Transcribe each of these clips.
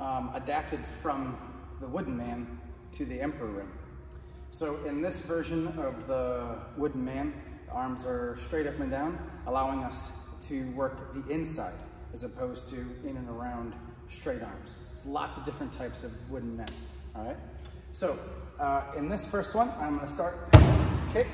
um, adapted from the wooden man to the emperor ring. So in this version of the wooden man, the arms are straight up and down, allowing us to work the inside as opposed to in and around straight arms. There's lots of different types of wooden men, all right? So uh, in this first one, I'm gonna start kick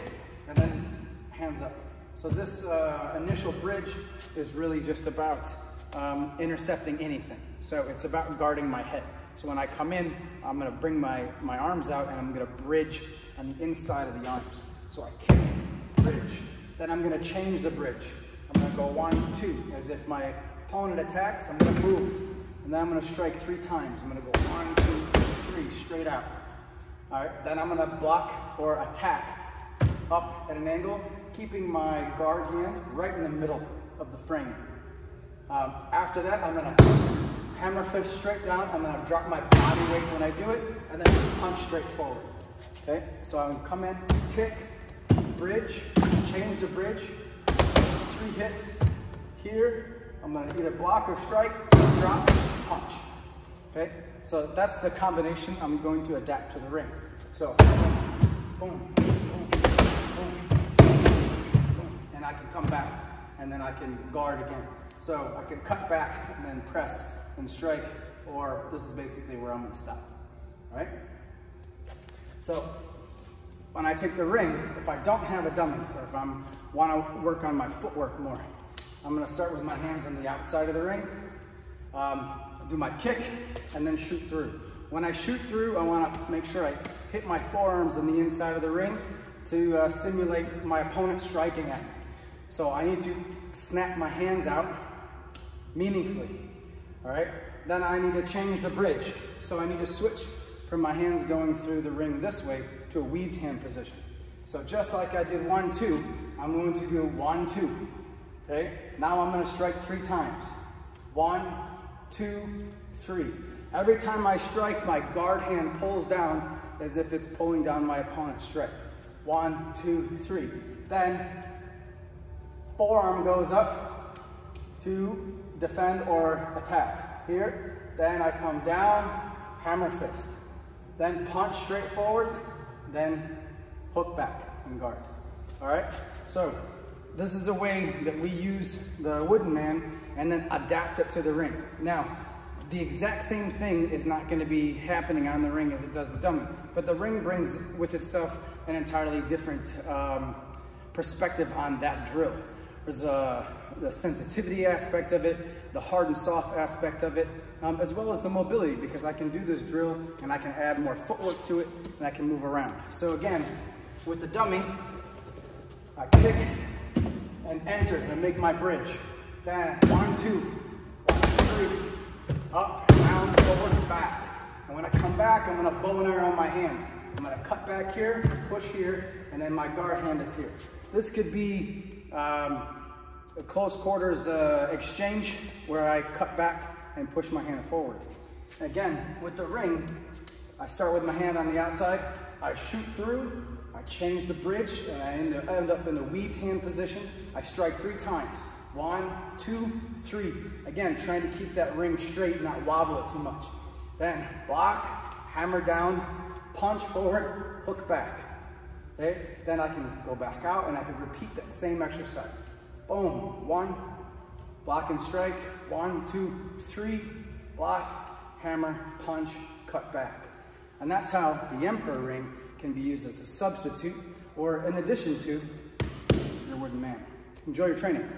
and then hands up. So this uh, initial bridge is really just about um, intercepting anything. So it's about guarding my head. So when I come in, I'm gonna bring my, my arms out and I'm gonna bridge on the inside of the arms. So I kick, bridge. Then I'm gonna change the bridge. I'm gonna go one, two, as if my opponent attacks, I'm gonna move. And then I'm gonna strike three times. I'm gonna go one, two, three, straight out. All right, then I'm gonna block or attack up at an angle, keeping my guard hand right in the middle of the frame. Um, after that, I'm gonna hammer fist straight down. I'm gonna drop my body weight when I do it, and then punch straight forward. Okay, so I'm gonna come in, kick, bridge, change the bridge, three hits here. I'm gonna either block or strike, drop, punch. Okay, so that's the combination I'm going to adapt to the ring. So, boom, boom, boom, boom, and I can come back, and then I can guard again. So I can cut back and then press and strike, or this is basically where I'm gonna stop, right? So when I take the ring, if I don't have a dummy, or if I wanna work on my footwork more, I'm gonna start with my hands on the outside of the ring, um, do my kick, and then shoot through. When I shoot through, I wanna make sure I hit my forearms on the inside of the ring to uh, simulate my opponent striking at me. So I need to snap my hands out meaningfully, all right? Then I need to change the bridge. So I need to switch from my hands going through the ring this way to a weaved hand position. So just like I did one, two, I'm going to do one, two, okay? Now I'm gonna strike three times. One, two, three. Every time I strike, my guard hand pulls down as if it's pulling down my opponent's strike. One, two, three. Then forearm goes up to defend or attack. Here, then I come down, hammer fist. Then punch straight forward, then hook back and guard. All right, so this is a way that we use the wooden man and then adapt it to the ring. Now, the exact same thing is not gonna be happening on the ring as it does the dummy, but the ring brings with itself an entirely different um, perspective on that drill. There's a, the sensitivity aspect of it, the hard and soft aspect of it, um, as well as the mobility because I can do this drill and I can add more footwork to it and I can move around. So again, with the dummy, I kick and enter and make my bridge. Then one, two, one, three, up, down, forward, back. And when I come back, I'm gonna bow and arrow my hands. I'm gonna cut back here, push here, and then my guard hand is here. This could be um, close quarters uh, exchange where I cut back and push my hand forward. Again, with the ring, I start with my hand on the outside, I shoot through, I change the bridge, and I end, end up in the weaved hand position. I strike three times. One, two, three. Again, trying to keep that ring straight, not wobble it too much. Then block, hammer down, punch forward, hook back. Okay? Then I can go back out and I can repeat that same exercise. Boom, one, block and strike, one, two, three, block, hammer, punch, cut back. And that's how the Emperor ring can be used as a substitute or in addition to your wooden man. Enjoy your training.